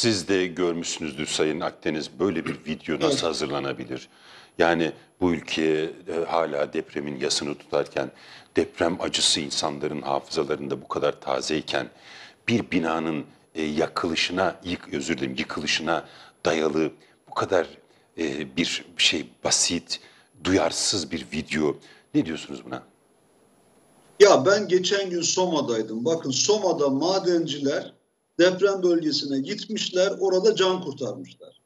Siz de görmüşsünüzdür Sayın Akdeniz böyle bir video nasıl hazırlanabilir? Yani bu ülkeye e, hala depremin yasını tutarken, deprem acısı insanların hafızalarında bu kadar tazeyken, bir binanın e, yakılışına, yık, özür dilerim, yıkılışına dayalı bu kadar e, bir şey basit, duyarsız bir video. Ne diyorsunuz buna? Ya ben geçen gün Soma'daydım. Bakın Soma'da madenciler deprem bölgesine gitmişler, orada can kurtarmışlar.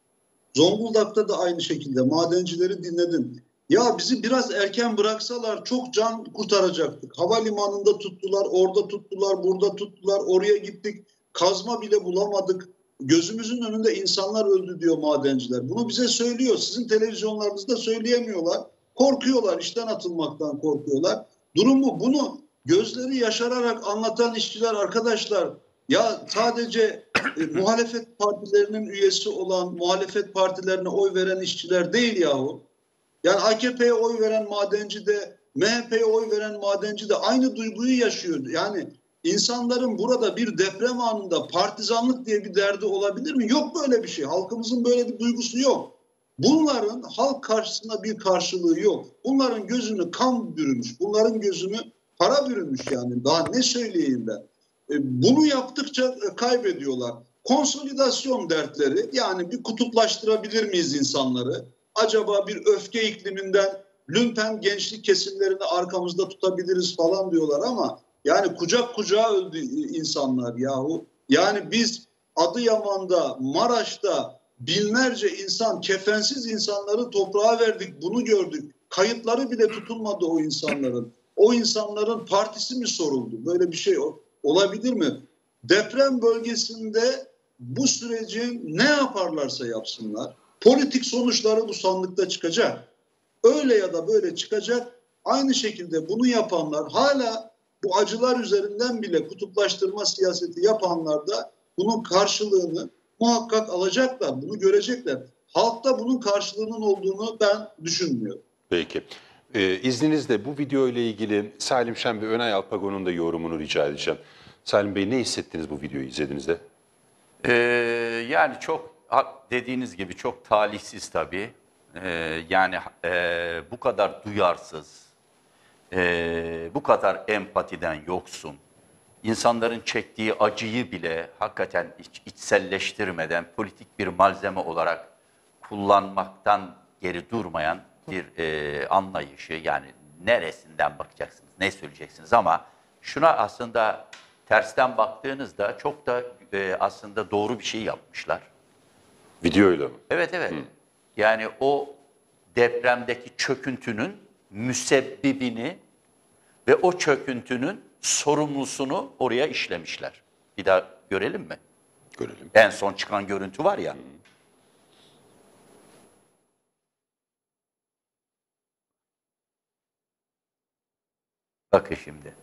Zonguldak'ta da aynı şekilde madencileri dinledim. Ya bizi biraz erken bıraksalar çok can kurtaracaktık. Havalimanında tuttular, orada tuttular, burada tuttular, oraya gittik. Kazma bile bulamadık. Gözümüzün önünde insanlar öldü diyor madenciler. Bunu bize söylüyor. Sizin televizyonlarınızda söyleyemiyorlar. Korkuyorlar, işten atılmaktan korkuyorlar. Durum bu. Bunu gözleri yaşararak anlatan işçiler arkadaşlar ya sadece e, muhalefet partilerinin üyesi olan muhalefet partilerine oy veren işçiler değil yahu. Yani AKP'ye oy veren madenci de MHP'ye oy veren madenci de aynı duyguyu yaşıyor. Yani insanların burada bir deprem anında partizanlık diye bir derdi olabilir mi? Yok böyle bir şey. Halkımızın böyle bir duygusu yok. Bunların halk karşısında bir karşılığı yok. Bunların gözünü kan bürümüş. Bunların gözünü para bürümüş yani. Daha ne söyleyeyim ben? E, bunu yaptıkça e, kaybediyorlar. Konsolidasyon dertleri yani bir kutuplaştırabilir miyiz insanları? Acaba bir öfke ikliminden lümpen gençlik kesimlerini arkamızda tutabiliriz falan diyorlar ama yani kucak kucağa öldü insanlar yahu. Yani biz Adıyaman'da, Maraş'ta binlerce insan, kefensiz insanları toprağa verdik. Bunu gördük. Kayıtları bile tutulmadı o insanların. O insanların partisi mi soruldu? Böyle bir şey olabilir mi? Deprem bölgesinde bu sürecin ne yaparlarsa yapsınlar. Politik sonuçları bu sandıkta çıkacak. Öyle ya da böyle çıkacak. Aynı şekilde bunu yapanlar hala bu acılar üzerinden bile kutuplaştırma siyaseti yapanlar da bunun karşılığını muhakkak alacaklar. Bunu görecekler. Halkta bunun karşılığının olduğunu ben düşünmüyorum. Peki. Ee, izninizle bu video ile ilgili Salim Şen ve Önay Alpago'nun da yorumunu rica edeceğim. Salim Bey ne hissettiniz bu videoyu izlediğinizde? Ee, yani çok dediğiniz gibi çok talihsiz tabii. Ee, yani e, bu kadar duyarsız, e, bu kadar empatiden yoksun, insanların çektiği acıyı bile hakikaten iç, içselleştirmeden politik bir malzeme olarak kullanmaktan geri durmayan bir e, anlayışı yani neresinden bakacaksınız, ne söyleyeceksiniz ama şuna aslında tersten baktığınızda çok da e, aslında doğru bir şey yapmışlar. Videoyla mı? Evet evet. Hı. Yani o depremdeki çöküntünün müsebbibini ve o çöküntünün sorumlusunu oraya işlemişler. Bir daha görelim mi? Görelim. En son çıkan görüntü var ya. Hı. Bakın şimdi.